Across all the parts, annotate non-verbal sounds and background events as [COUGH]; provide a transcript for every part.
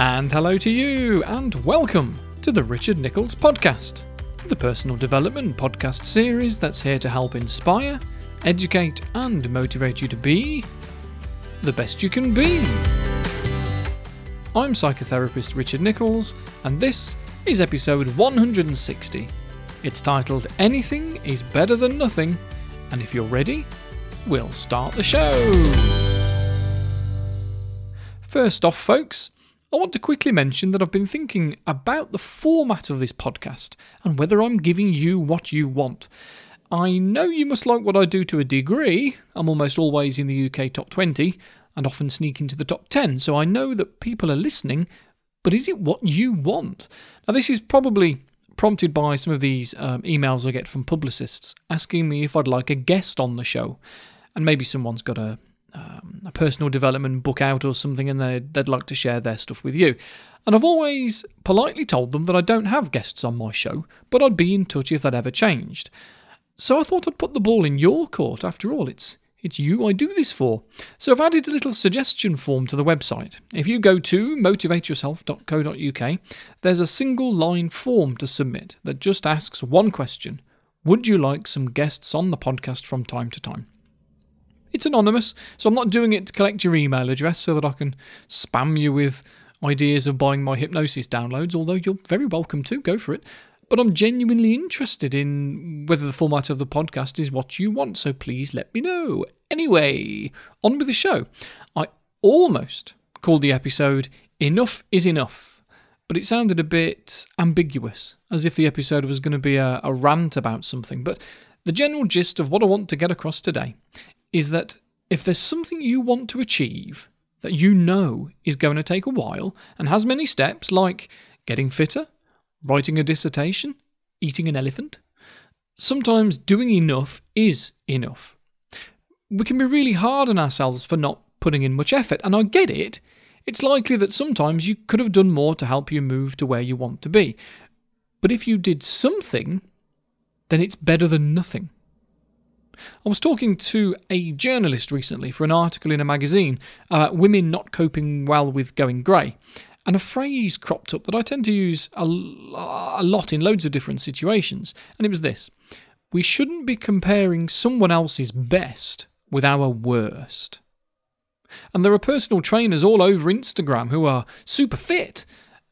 And hello to you, and welcome to the Richard Nicholls Podcast, the personal development podcast series that's here to help inspire, educate, and motivate you to be the best you can be. I'm psychotherapist Richard Nicholls, and this is episode 160. It's titled Anything is Better Than Nothing, and if you're ready, we'll start the show. First off, folks, I want to quickly mention that I've been thinking about the format of this podcast and whether I'm giving you what you want. I know you must like what I do to a degree. I'm almost always in the UK top 20 and often sneak into the top 10, so I know that people are listening, but is it what you want? Now, this is probably prompted by some of these um, emails I get from publicists asking me if I'd like a guest on the show. And maybe someone's got a a personal development book out or something and they'd, they'd like to share their stuff with you. And I've always politely told them that I don't have guests on my show, but I'd be in touch if that ever changed. So I thought I'd put the ball in your court. After all, it's it's you I do this for. So I've added a little suggestion form to the website. If you go to motivateyourself.co.uk, there's a single line form to submit that just asks one question Would you like some guests on the podcast from time to time? It's anonymous, so I'm not doing it to collect your email address so that I can spam you with ideas of buying my hypnosis downloads, although you're very welcome to, go for it. But I'm genuinely interested in whether the format of the podcast is what you want, so please let me know. Anyway, on with the show. I almost called the episode Enough is Enough, but it sounded a bit ambiguous, as if the episode was going to be a, a rant about something. But the general gist of what I want to get across today is that if there's something you want to achieve that you know is going to take a while and has many steps, like getting fitter, writing a dissertation, eating an elephant, sometimes doing enough is enough. We can be really hard on ourselves for not putting in much effort, and I get it. It's likely that sometimes you could have done more to help you move to where you want to be. But if you did something, then it's better than nothing. I was talking to a journalist recently for an article in a magazine about women not coping well with going grey. And a phrase cropped up that I tend to use a, a lot in loads of different situations. And it was this We shouldn't be comparing someone else's best with our worst. And there are personal trainers all over Instagram who are super fit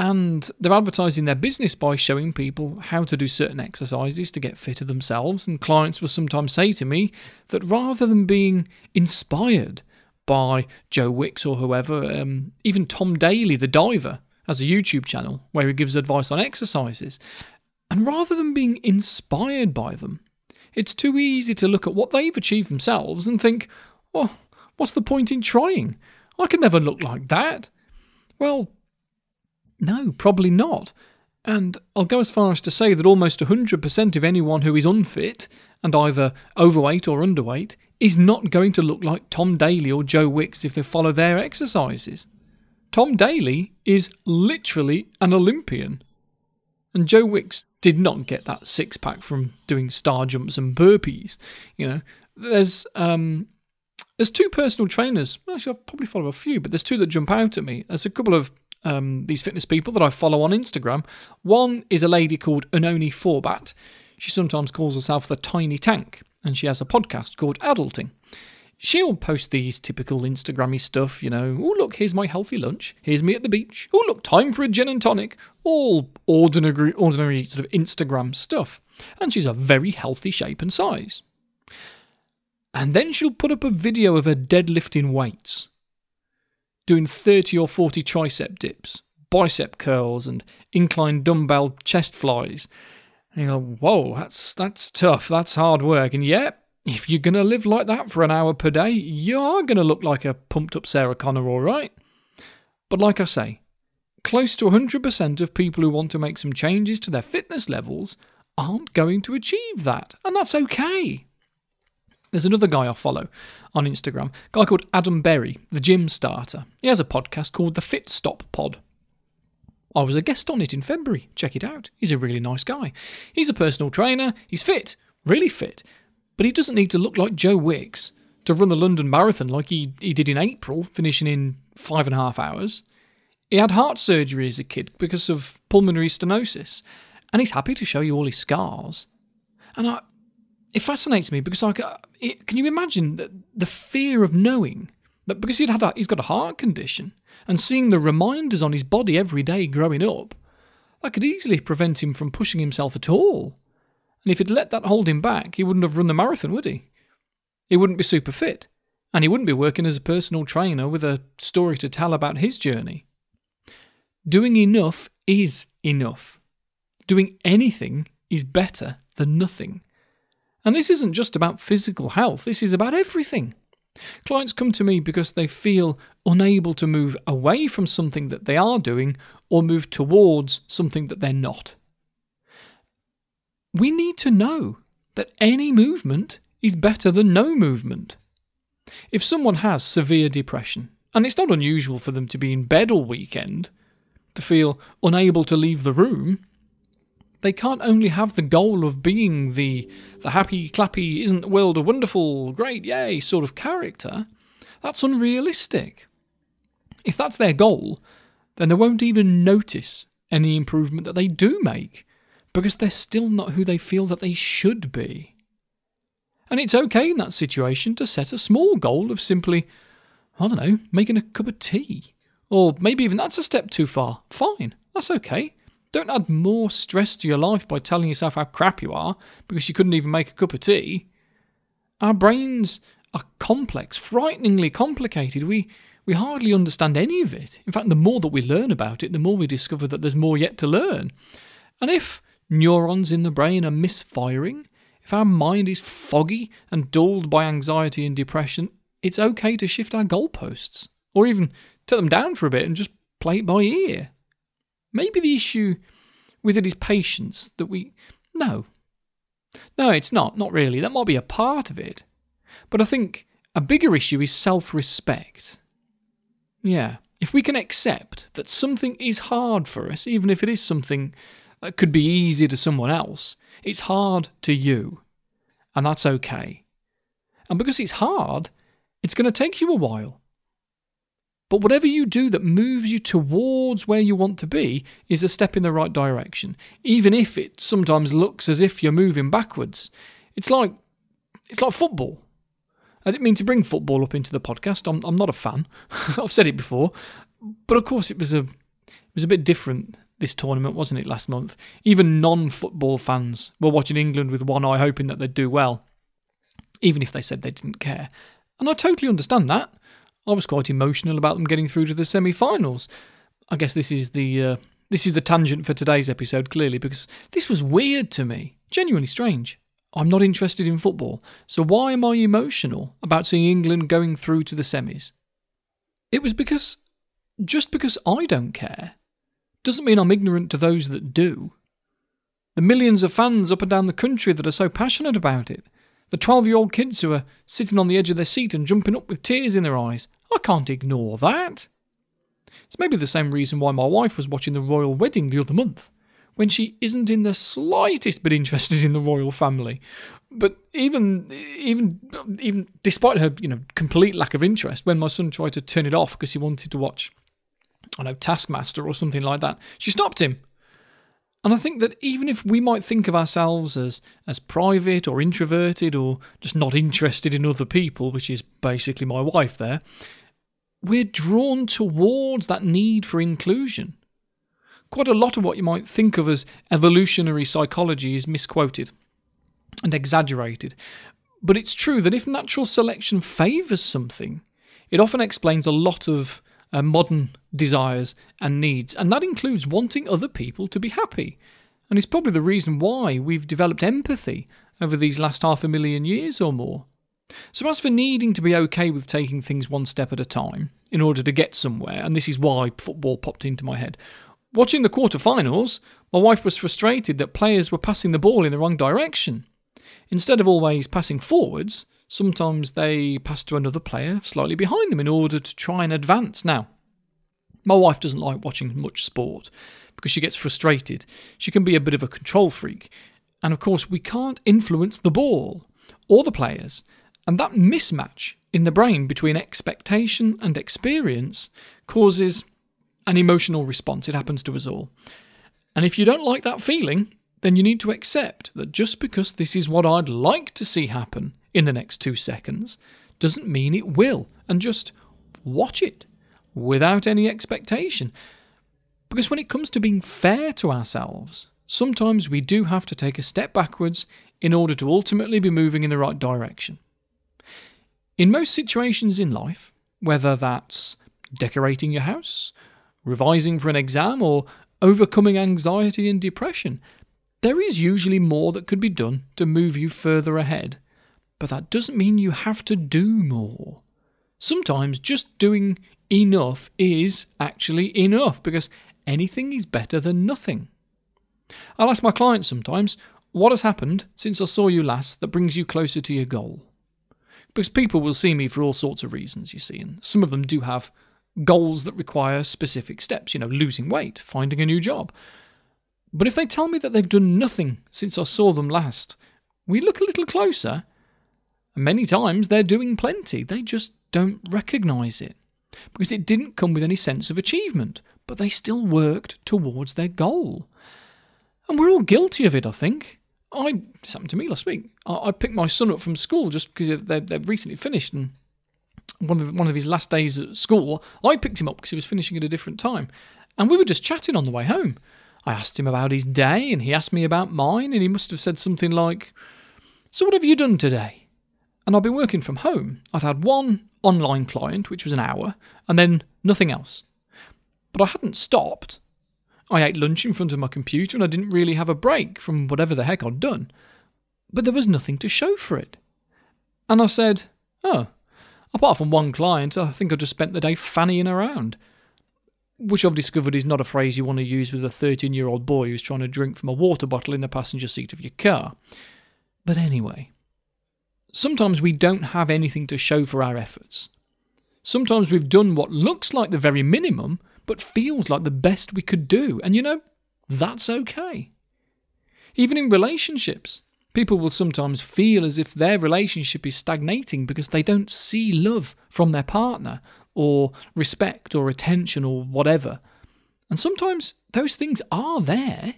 and they're advertising their business by showing people how to do certain exercises to get fitter themselves. And clients will sometimes say to me that rather than being inspired by Joe Wicks or whoever, um, even Tom Daley, the diver, has a YouTube channel where he gives advice on exercises. And rather than being inspired by them, it's too easy to look at what they've achieved themselves and think, well, what's the point in trying? I can never look like that. Well, no, probably not. And I'll go as far as to say that almost 100% of anyone who is unfit and either overweight or underweight is not going to look like Tom Daley or Joe Wicks if they follow their exercises. Tom Daley is literally an Olympian. And Joe Wicks did not get that six pack from doing star jumps and burpees. You know, there's um, there's two personal trainers. Actually, I'll probably follow a few, but there's two that jump out at me. There's a couple of um, these fitness people that I follow on Instagram. One is a lady called Oenone Forbat. She sometimes calls herself the Tiny Tank, and she has a podcast called Adulting. She'll post these typical Instagrammy stuff, you know, oh, look, here's my healthy lunch. Here's me at the beach. Oh, look, time for a gin and tonic. All ordinary, ordinary sort of Instagram stuff. And she's a very healthy shape and size. And then she'll put up a video of her deadlifting weights doing 30 or 40 tricep dips, bicep curls, and incline dumbbell chest flies. And you go, whoa, that's, that's tough. That's hard work. And yeah, if you're going to live like that for an hour per day, you are going to look like a pumped up Sarah Connor, all right? But like I say, close to 100% of people who want to make some changes to their fitness levels aren't going to achieve that. And that's okay. There's another guy I follow on Instagram, guy called Adam Berry, the gym starter. He has a podcast called the Fit Stop Pod. I was a guest on it in February. Check it out. He's a really nice guy. He's a personal trainer. He's fit, really fit. But he doesn't need to look like Joe Wicks to run the London Marathon like he, he did in April, finishing in five and a half hours. He had heart surgery as a kid because of pulmonary stenosis, and he's happy to show you all his scars. And I, it fascinates me because I uh, it, can you imagine the, the fear of knowing that because he'd had a, he's got a heart condition and seeing the reminders on his body every day growing up, that could easily prevent him from pushing himself at all. And if he'd let that hold him back, he wouldn't have run the marathon, would he? He wouldn't be super fit, and he wouldn't be working as a personal trainer with a story to tell about his journey. Doing enough is enough. Doing anything is better than nothing. And this isn't just about physical health, this is about everything. Clients come to me because they feel unable to move away from something that they are doing or move towards something that they're not. We need to know that any movement is better than no movement. If someone has severe depression, and it's not unusual for them to be in bed all weekend, to feel unable to leave the room, they can't only have the goal of being the the happy clappy isn't the world a wonderful great yay sort of character that's unrealistic. If that's their goal then they won't even notice any improvement that they do make because they're still not who they feel that they should be. And it's okay in that situation to set a small goal of simply i don't know making a cup of tea or maybe even that's a step too far. Fine that's okay don't add more stress to your life by telling yourself how crap you are because you couldn't even make a cup of tea. Our brains are complex, frighteningly complicated. We we hardly understand any of it. In fact, the more that we learn about it, the more we discover that there's more yet to learn. And if neurons in the brain are misfiring, if our mind is foggy and dulled by anxiety and depression, it's okay to shift our goalposts or even take them down for a bit and just play it by ear. Maybe the issue with it is patience that we. No. No, it's not. Not really. That might be a part of it. But I think a bigger issue is self respect. Yeah. If we can accept that something is hard for us, even if it is something that could be easy to someone else, it's hard to you. And that's okay. And because it's hard, it's going to take you a while. But whatever you do that moves you towards where you want to be is a step in the right direction, even if it sometimes looks as if you're moving backwards. It's like it's like football. I didn't mean to bring football up into the podcast. I'm I'm not a fan. [LAUGHS] I've said it before, but of course it was a it was a bit different this tournament, wasn't it? Last month, even non-football fans were watching England with one eye, hoping that they'd do well, even if they said they didn't care. And I totally understand that. I was quite emotional about them getting through to the semi-finals. I guess this is the uh, this is the tangent for today's episode, clearly, because this was weird to me, genuinely strange. I'm not interested in football, so why am I emotional about seeing England going through to the semis? It was because just because I don't care doesn't mean I'm ignorant to those that do. The millions of fans up and down the country that are so passionate about it, the 12 year old kids who are sitting on the edge of their seat and jumping up with tears in their eyes. I can't ignore that. It's maybe the same reason why my wife was watching the royal wedding the other month, when she isn't in the slightest bit interested in the royal family. But even even even despite her, you know, complete lack of interest, when my son tried to turn it off because he wanted to watch I know, Taskmaster or something like that, she stopped him and I think that even if we might think of ourselves as, as private or introverted or just not interested in other people, which is basically my wife there, we're drawn towards that need for inclusion. Quite a lot of what you might think of as evolutionary psychology is misquoted and exaggerated. But it's true that if natural selection favours something, it often explains a lot of uh, modern desires and needs, and that includes wanting other people to be happy. And it's probably the reason why we've developed empathy over these last half a million years or more. So, as for needing to be okay with taking things one step at a time in order to get somewhere, and this is why football popped into my head, watching the quarter-finals, my wife was frustrated that players were passing the ball in the wrong direction. Instead of always passing forwards, Sometimes they pass to another player slightly behind them in order to try and advance. Now, my wife doesn't like watching much sport because she gets frustrated. She can be a bit of a control freak. And of course, we can't influence the ball or the players. And that mismatch in the brain between expectation and experience causes an emotional response. It happens to us all. And if you don't like that feeling, then you need to accept that just because this is what I'd like to see happen in the next two seconds doesn't mean it will. And just watch it without any expectation. Because when it comes to being fair to ourselves, sometimes we do have to take a step backwards in order to ultimately be moving in the right direction. In most situations in life, whether that's decorating your house, revising for an exam, or overcoming anxiety and depression, there is usually more that could be done to move you further ahead. But that doesn't mean you have to do more. Sometimes just doing enough is actually enough because anything is better than nothing. I'll ask my clients sometimes, what has happened since I saw you last that brings you closer to your goal? Because people will see me for all sorts of reasons, you see, and some of them do have goals that require specific steps, you know, losing weight, finding a new job. But if they tell me that they've done nothing since I saw them last, we look a little closer. Many times they're doing plenty, they just don't recognise it. Because it didn't come with any sense of achievement, but they still worked towards their goal. And we're all guilty of it, I think. I it's happened to me last week. I, I picked my son up from school just because they they recently finished, and one of one of his last days at school, I picked him up because he was finishing at a different time, and we were just chatting on the way home. I asked him about his day, and he asked me about mine, and he must have said something like, "So what have you done today?" And I'd been working from home. I'd had one online client, which was an hour, and then nothing else. But I hadn't stopped. I ate lunch in front of my computer and I didn't really have a break from whatever the heck I'd done. But there was nothing to show for it. And I said, Oh, apart from one client, I think I just spent the day fannying around. Which I've discovered is not a phrase you want to use with a 13 year old boy who's trying to drink from a water bottle in the passenger seat of your car. But anyway, sometimes we don't have anything to show for our efforts. Sometimes we've done what looks like the very minimum, but feels like the best we could do. And you know, that's okay. Even in relationships, people will sometimes feel as if their relationship is stagnating because they don't see love from their partner, or respect, or attention, or whatever. And sometimes those things are there.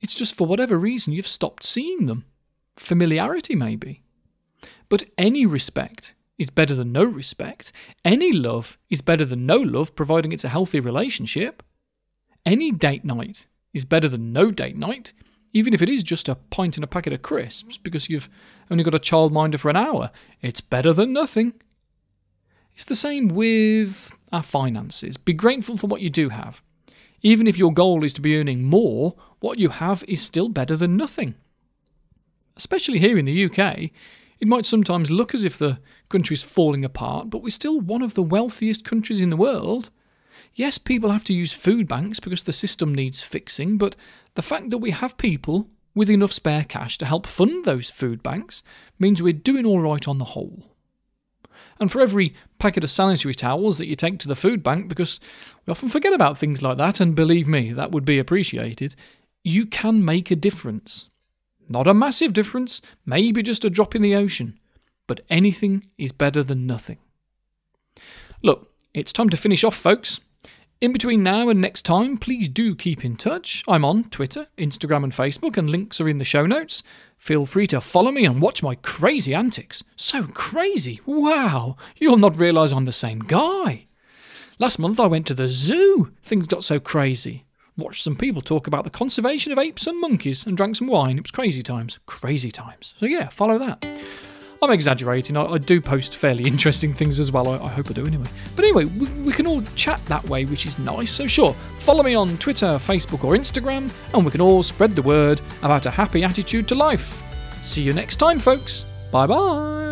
It's just for whatever reason you've stopped seeing them. Familiarity, maybe. But any respect is better than no respect. Any love is better than no love, providing it's a healthy relationship. Any date night is better than no date night, even if it is just a pint and a packet of crisps, because you've only got a childminder for an hour. It's better than nothing. It's the same with our finances. Be grateful for what you do have. Even if your goal is to be earning more, what you have is still better than nothing. Especially here in the UK, it might sometimes look as if the country is falling apart, but we're still one of the wealthiest countries in the world. Yes, people have to use food banks because the system needs fixing, but the fact that we have people with enough spare cash to help fund those food banks means we're doing all right on the whole. And for every packet of sanitary towels that you take to the food bank, because we often forget about things like that, and believe me, that would be appreciated, you can make a difference. Not a massive difference, maybe just a drop in the ocean, but anything is better than nothing. Look, it's time to finish off, folks. In between now and next time, please do keep in touch. I'm on Twitter, Instagram, and Facebook, and links are in the show notes. Feel free to follow me and watch my crazy antics. So crazy! Wow! You'll not realise I'm the same guy. Last month I went to the zoo. Things got so crazy watched some people talk about the conservation of apes and monkeys and drank some wine. It was crazy times. Crazy times. So, yeah, follow that. I'm exaggerating. I, I do post fairly [LAUGHS] interesting things as well. I, I hope I do anyway. But anyway, we, we can all chat that way, which is nice. So, sure, follow me on Twitter, Facebook, or Instagram, and we can all spread the word about a happy attitude to life. See you next time, folks. Bye bye.